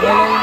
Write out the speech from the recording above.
Yellow